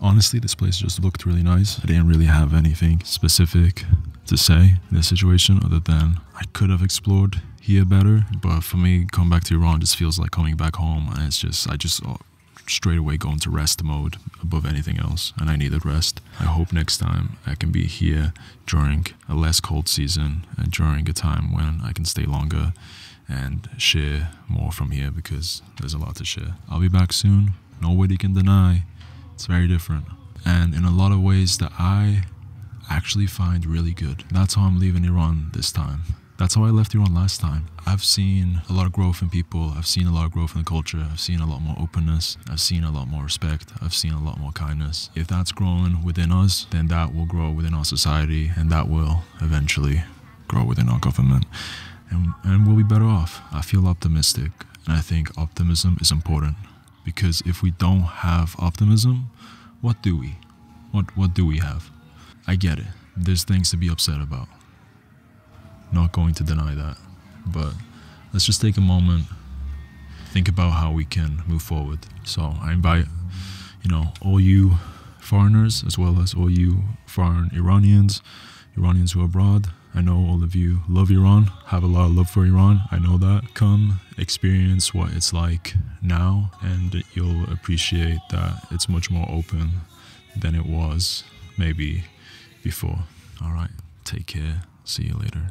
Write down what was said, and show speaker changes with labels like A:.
A: honestly, this place just looked really nice. I didn't really have anything specific to say in this situation other than I could have explored here better. But for me, coming back to Iran just feels like coming back home. And it's just, I just uh, straight away go into rest mode above anything else. And I needed rest. I hope next time I can be here during a less cold season and during a time when I can stay longer and share more from here because there's a lot to share. I'll be back soon. Nobody can deny it's very different. And in a lot of ways that I actually find really good. That's how I'm leaving Iran this time. That's how I left Iran last time. I've seen a lot of growth in people. I've seen a lot of growth in the culture. I've seen a lot more openness. I've seen a lot more respect. I've seen a lot more kindness. If that's growing within us, then that will grow within our society and that will eventually grow within our government. And, and we'll be better off. I feel optimistic. And I think optimism is important because if we don't have optimism, what do we? What what do we have? I get it. There's things to be upset about. Not going to deny that. But let's just take a moment, think about how we can move forward. So I invite, you know, all you foreigners as well as all you foreign Iranians, Iranians who are abroad, I know all of you love Iran, have a lot of love for Iran. I know that. Come experience what it's like now, and you'll appreciate that it's much more open than it was maybe before. All right, take care. See you later.